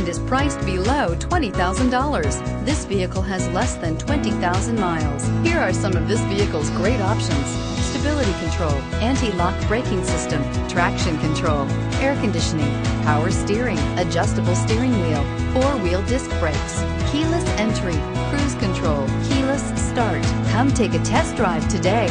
and is priced below $20,000. This vehicle has less than 20,000 miles. Here are some of this vehicle's great options. Stability control, anti-lock braking system, traction control, air conditioning, power steering, adjustable steering wheel, four-wheel disc brakes, keyless entry, cruise control, keyless start. Come take a test drive today.